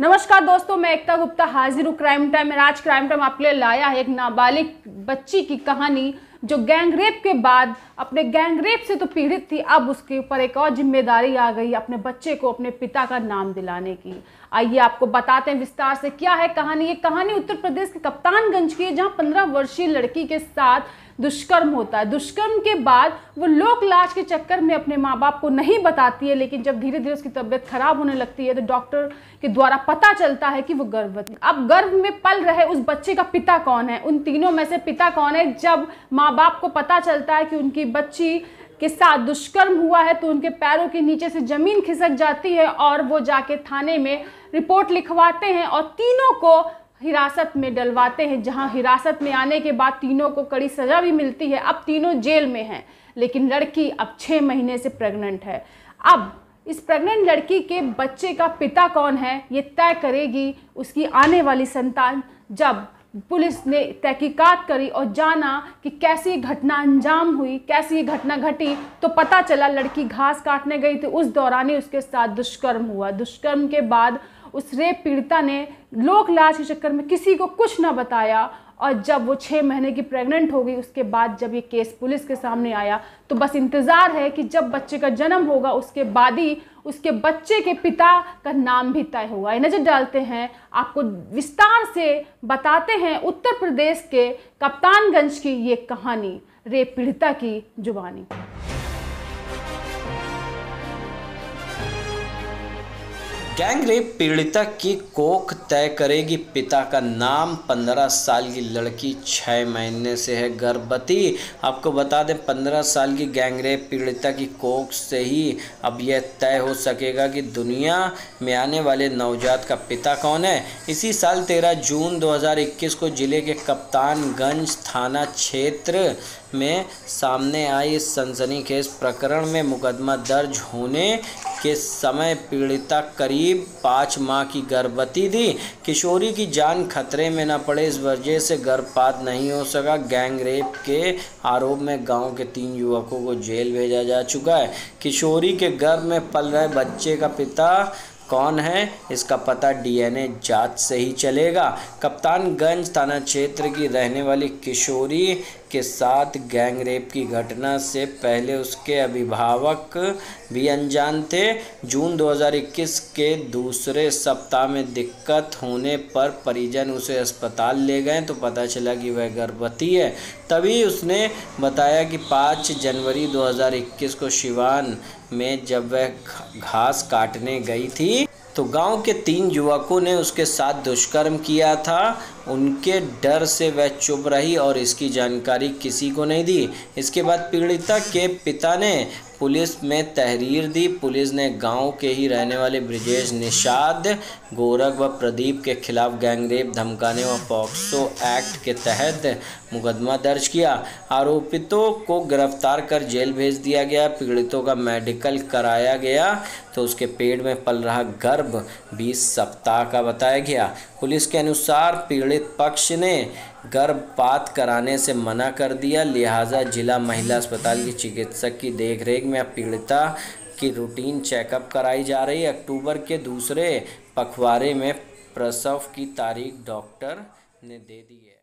नमस्कार दोस्तों, मैं एकता गुप्ता हाजिर हूँ। क्राइम टाइम में आज क्राइम टाइम आपके लिए लाया है एक नाबालिग बच्ची की कहानी, जो गैंग रेप के बाद, अपने गैंग रेप से तो पीड़ित थी, अब उसके ऊपर एक और ज़िम्मेदारी आ गई अपने बच्चे को अपने पिता का नाम दिलाने की। आइए आपको बताते हैं विस्तार से क्या है कहानी। ये कहानी उत्तर प्रदेश के कप्तानगंज की है, जहाँ पंद्रह वर्षीय लड़की के साथ दुष्कर्म होता है। दुष्कर्म के बाद वो लोक लाज के चक्कर में अपने माँ बाप को नहीं बताती है, लेकिन जब धीरे धीरे उसकी तबीयत खराब होने लगती है तो डॉक्टर के द्वारा पता चलता है कि वो गर्भवती अब गर्भ में पल रहे उस बच्चे का पिता कौन है? उन तीनों में से पिता कौन है? जब माँ बाप को पता चलता है कि उनकी बच्ची के साथ दुष्कर्म हुआ है तो उनके पैरों के नीचे से ज़मीन खिसक जाती है और वो जाके थाने में रिपोर्ट लिखवाते हैं और तीनों को हिरासत में डलवाते हैं। जहाँ हिरासत में आने के बाद तीनों को कड़ी सज़ा भी मिलती है। अब तीनों जेल में हैं, लेकिन लड़की अब छः महीने से प्रेग्नेंट है। अब इस प्रेग्नेंट लड़की के बच्चे का पिता कौन है, ये तय करेगी उसकी आने वाली संतान। जब पुलिस ने तहकीकात करी और जाना कि कैसी घटना अंजाम हुई, कैसी घटना घटी तो पता चला लड़की घास काटने गई थी। उस दौरान ही उसके साथ दुष्कर्म हुआ। दुष्कर्म के बाद उस रेप पीड़िता ने लोक लाज के चक्कर में किसी को कुछ ना बताया और जब वो छः महीने की प्रेग्नेंट हो गई, उसके बाद जब ये केस पुलिस के सामने आया तो बस इंतज़ार है कि जब बच्चे का जन्म होगा, उसके बाद ही उसके बच्चे के पिता का नाम भी तय होगा। नज़र डालते हैं, आपको विस्तार से बताते हैं उत्तर प्रदेश के कप्तानगंज की ये कहानी, रेप पीड़िता की जुबानी। गैंग रेप पीड़िता की कोख तय करेगी पिता का नाम। पंद्रह साल की लड़की छः महीने से है गर्भवती। आपको बता दें, पंद्रह साल की गैंग रेप पीड़िता की कोख से ही अब यह तय हो सकेगा कि दुनिया में आने वाले नवजात का पिता कौन है। इसी साल तेरह जून 2021 को ज़िले के कप्तानगंज थाना क्षेत्र में सामने आई इस सनसनीखेज प्रकरण में मुकदमा दर्ज होने के समय पीड़िता करीब पाँच माह की गर्भवती थी। किशोरी की जान खतरे में न पड़े, इस वजह से गर्भपात नहीं हो सका। गैंग रेप के आरोप में गाँव के तीन युवकों को जेल भेजा जा चुका है। किशोरी के गर्भ में पल रहे बच्चे का पिता कौन है, इसका पता डीएनए जाँच से ही चलेगा। कप्तानगंज थाना क्षेत्र की रहने वाली किशोरी के साथ गैंग रेप की घटना से पहले उसके अभिभावक भी अनजान थे। जून 2021 के दूसरे सप्ताह में दिक्कत होने पर परिजन उसे अस्पताल ले गए तो पता चला कि वह गर्भवती है। तभी उसने बताया कि 5 जनवरी 2021 को शिवान में जब वह घास काटने गई थी तो गाँव के तीन युवकों ने उसके साथ दुष्कर्म किया था। उनके डर से वह चुप रही और इसकी जानकारी किसी को नहीं दी। इसके बाद पीड़िता के पिता ने पुलिस में तहरीर दी। पुलिस ने गाँव के ही रहने वाले ब्रिजेश निषाद, गोरख व प्रदीप के खिलाफ गैंगरेप धमकाने व पॉक्सो एक्ट के तहत मुकदमा दर्ज किया। आरोपितों को गिरफ़्तार कर जेल भेज दिया गया। पीड़ितों का मेडिकल कराया गया तो उसके पेट में पल रहा गर्भ। 20 सप्ताह का बताया गया। पुलिस के अनुसार पीड़ित पक्ष ने गर्भपात कराने से मना कर दिया। लिहाजा जिला महिला अस्पताल की चिकित्सक की देखरेख में अब पीड़िता की रूटीन चेकअप कराई जा रही है। अक्टूबर के दूसरे पखवाड़े में प्रसव की तारीख डॉक्टर ने दे दी है।